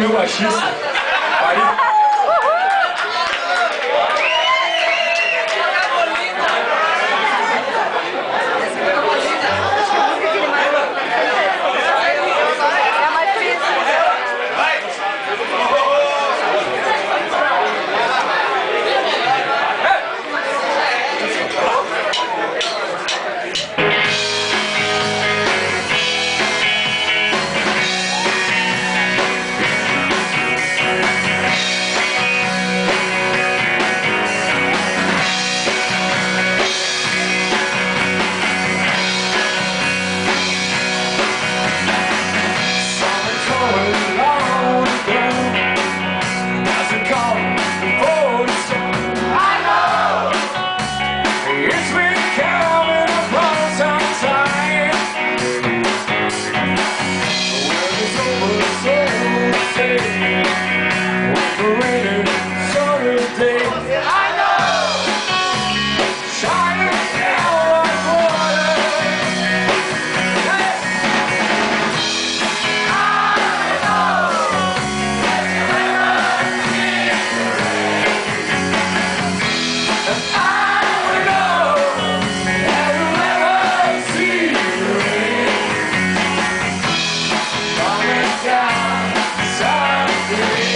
meu baixista. Aí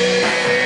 Hey.